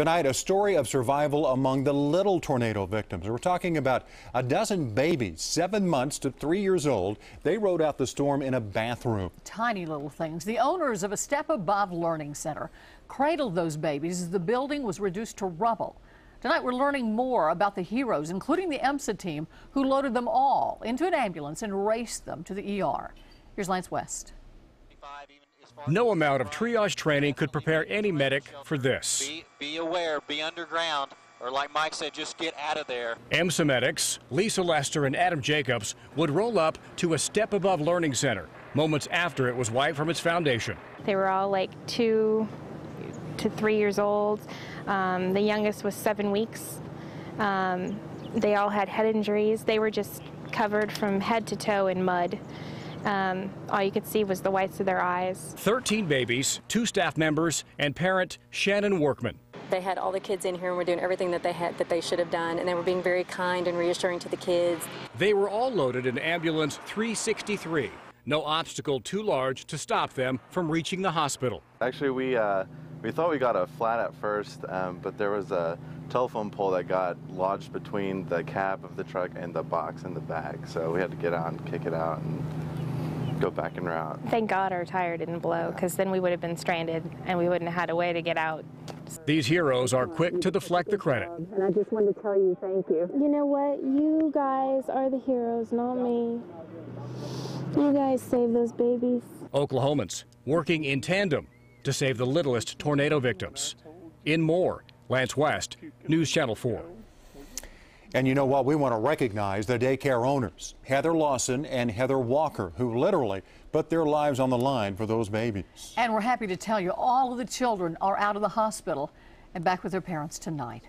Tonight, a story of survival among the little tornado victims. We're talking about a dozen babies, seven months to three years old. They rode out the storm in a bathroom. Tiny little things. The owners of a Step Above Learning Center cradled those babies as the building was reduced to rubble. Tonight, we're learning more about the heroes, including the EMSA team, who loaded them all into an ambulance and raced them to the ER. Here's Lance West. No amount of triage training could prepare any medic for this. Be, be aware, be underground, or like Mike said, just get out of there. EMSA medics, Lisa Lester and Adam Jacobs, would roll up to a Step Above Learning Center moments after it was wiped from its foundation. They were all like two to three years old. Um, the youngest was seven weeks. Um, they all had head injuries. They were just covered from head to toe in mud. Um, all you could see was the whites of their eyes. 13 babies, two staff members, and parent Shannon Workman. They had all the kids in here and were doing everything that they had that they should have done, and they were being very kind and reassuring to the kids. They were all loaded in ambulance 363. No obstacle too large to stop them from reaching the hospital. Actually, we uh, we thought we got a flat at first, um, but there was a telephone pole that got lodged between the cab of the truck and the box in the back. So we had to get out and kick it out and go back en route. Thank God our tire didn't blow, because then we would have been stranded and we wouldn't have had a way to get out. These heroes are quick to deflect the credit. And I just wanted to tell you thank you. You know what? You guys are the heroes, not me. You guys saved those babies. Oklahomans working in tandem to save the littlest tornado victims. In Moore, Lance West, News Channel 4. And you know what? We want to recognize the daycare owners, Heather Lawson and Heather Walker, who literally put their lives on the line for those babies. And we're happy to tell you all of the children are out of the hospital and back with their parents tonight.